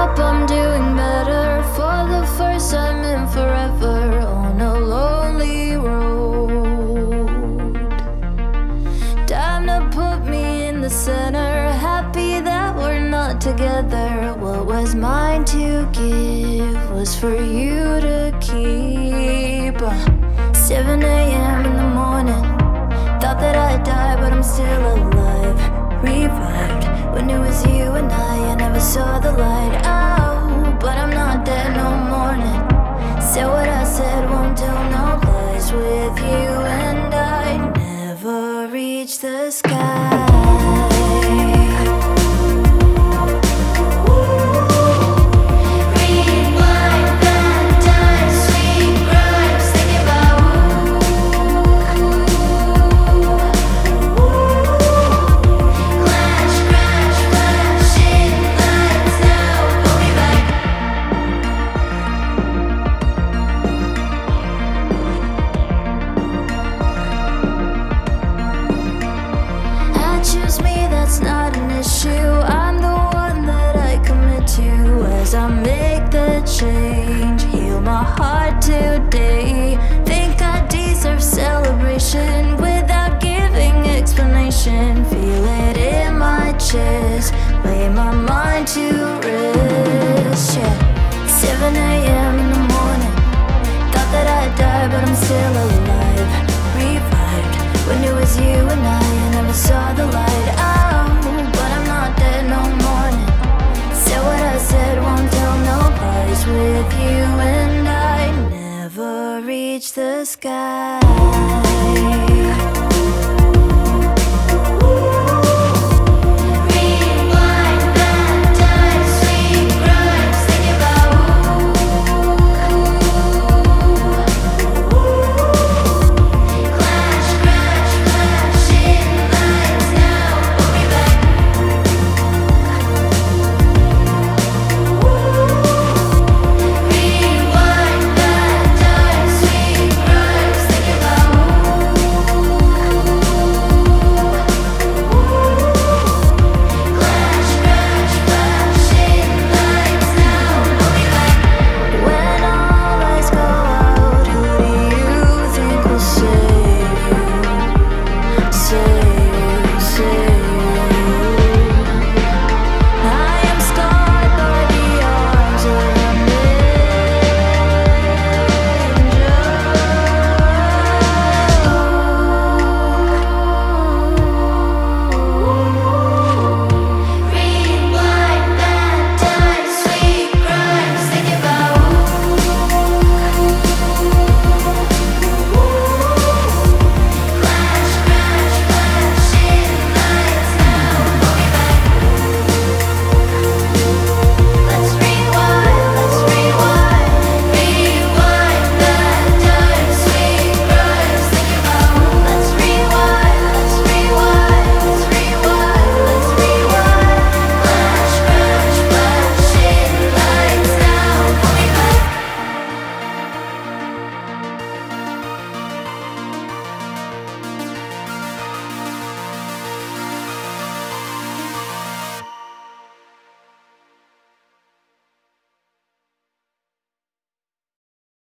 I'm doing better for the first time in forever on a lonely road. Time to put me in the center, happy that we're not together. What was mine to give was for you to keep. 7 a.m. in the morning, thought that I'd die, but I'm still alive, revived. When it was you and I, I never saw the light. Oh, but I'm not dead no morning. say what I said, won't tell no lies with you. Hard today. Think I deserve celebration without giving explanation. Feel it in my chest, lay my mind to rest. Yeah. 7 a.m. reach the sky.